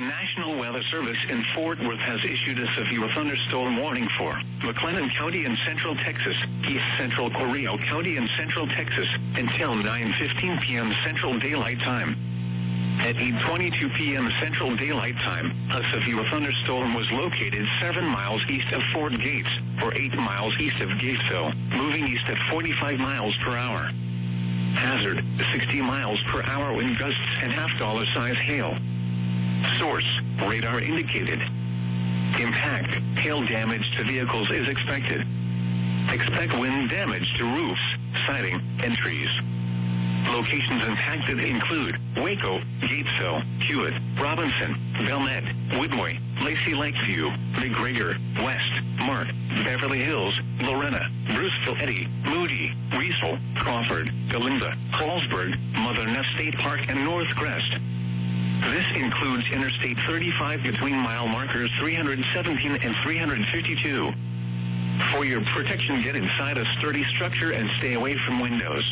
National Weather Service in Fort Worth has issued a severe thunderstorm warning for McLennan County in central Texas, east central Coryell County in central Texas, until 9.15 p.m. Central Daylight Time. At 8.22 p.m. Central Daylight Time, a severe thunderstorm was located 7 miles east of Fort Gates, or 8 miles east of Gatesville, moving east at 45 miles per hour. Hazard, 60 miles per hour wind gusts and half-dollar size hail. Source, radar indicated. Impact, hail damage to vehicles is expected. Expect wind damage to roofs, siding, and trees. Locations impacted include Waco, Gatesville, Hewitt, Robinson, Bellmead, Woodway, Lacy Lakeview, McGregor, West, Mart, Beverly Hills, Lorena, Bruceville Eddy, Moody, Riesel, Crawford, Golinda, Hallsburg, Mother Neff State Park, and Northcrest. Includes Interstate 35 between mile markers 317 and 352. For your protection, get inside a sturdy structure and stay away from windows.